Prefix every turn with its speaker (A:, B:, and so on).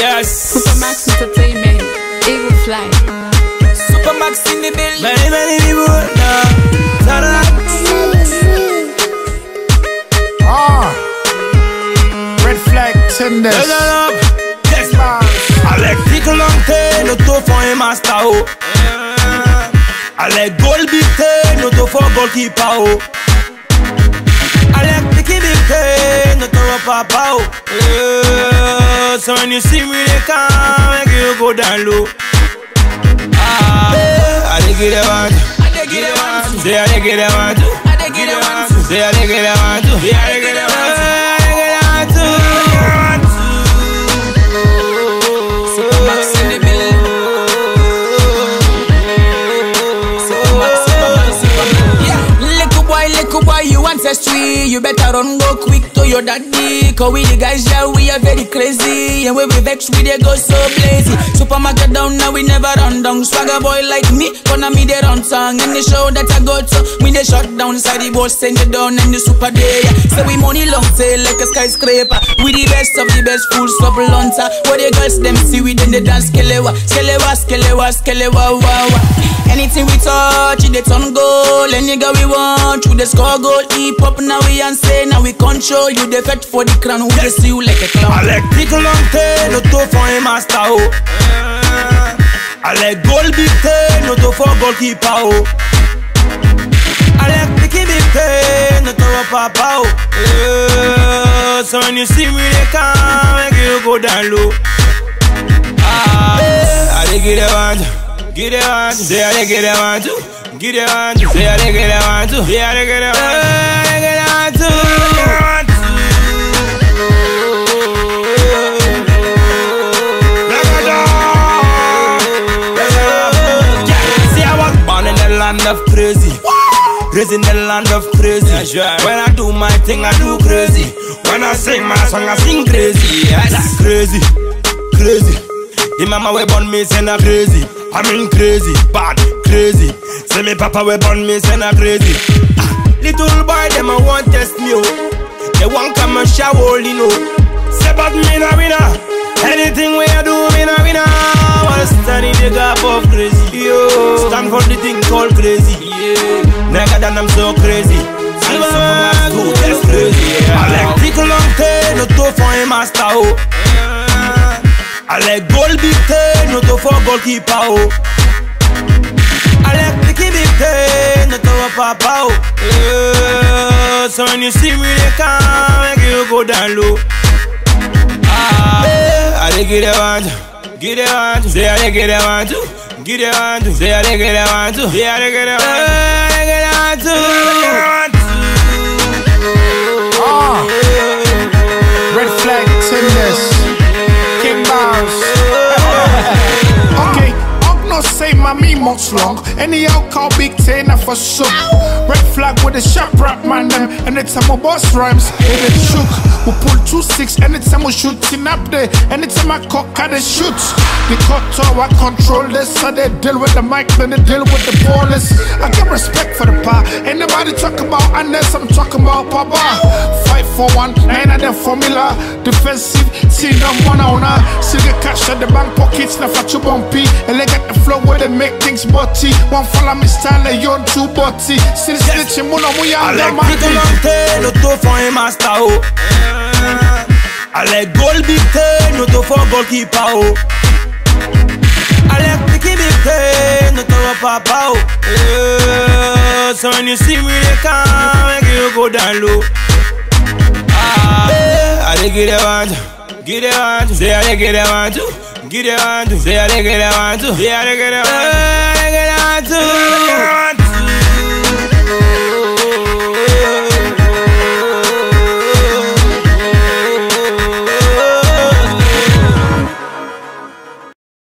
A: Yes.
B: Supa Maxx Entertainment, Eagle Fly.
A: Supa Maxx in the building. Many, many people now. Ta-da.
C: Ah, red flag tenders.
A: Turn it up. Yes, man. Avec pique l'entrée, nous te font un master. oh. Avec goal bité, nous te font goalkeeper. Bité, nous te font papa. oh. Eh, So when you see me, they come make you go down low. Ah, I dey get them out. I dey get them out. Say I dey get them out. I dey get them out. Say I dey get them out. Say I dey get them out. I
B: You better run go quick to your daddy. Cause we the guys, yeah, we are very crazy. And when we vex, we they go so lazy. Supermarket down, now we never run down. Swagger boy like me, gonna me they run tongue. And the show that I go to, we they shut down. Side the boss send it down and the super day. So we money long tail like a skyscraper. We the best of the best, full trouble hunter. What the girls them see, we then they dance skelewa, skelewa, skelewa, skelewa, wow, wow. Anything we touch, it they turn gold Any girl we want, through the score goal. Hip hop now we say, now we control. You the fet for the crown, just see you like a clown.
A: Avec pique l'entrée, nous te font un master. oh. Avec goal bité, nous te font goalkeeper. oh. I like Avec pique bité, nous te font papa. oh. Eh, So when you see me, they come make you go down low. Ah, I dey get them out. Get them out. Say I dey get them out. Get them out. Say I dey get them out. Say I them out. I dey Raised in the land of crazy. When I do my thing, I do crazy. When I sing my song, I sing crazy. Yes, crazy, crazy. The mama we born me, say na crazy. I mean crazy, bad, crazy. Say me papa we born me, say na crazy. Ah, little boy, them a want test me, oh. They want come and shower, you know. Say but me na winner. Anything we I do, me na winner. Than I'm so crazy. I'm so that's crazy, yeah. I like pickle long tail, no to for a master, oh. I like goal big tail, no to for goalkeeper, oh. I like picky big tail, no to a papa, oh. Yeah. So when you see me, they come make you go down low. Ah, I dey get them out, get them out. Say I get them out, get them out. Say I get them out, say I get
C: not say my me much long. Any out call big ten I for sure. Red flag with a sharp rap man them. Anytime my boss rhymes, it is shook. We pull two six anytime we shooting up there. Anytime I cock, I they shoot. The cut I control this, so they deal with the mic, then they deal with the ballers. I get respect for the power. Ain't nobody talk about unless I'm talking about Papa. Five for one, them formula. Defensive, see them one on. See the cash at the bank pockets, na for you bumpy. And they get the flow where they make things butty. One follow me style, they on two butty. See the snitching, muno mu
A: I
C: yanga
A: like pickle long tail, no to for a master, oh. I like goal big tail, no to for goalkeeper, oh. I like picky big tail, no to a papa, oh. Yeah. So when you see me, they come make you go down low. Ah, I dey get them out, get them out. Say I dey get them out, get them out. Say I dey get them out, say I dey get them out, I dey get them out.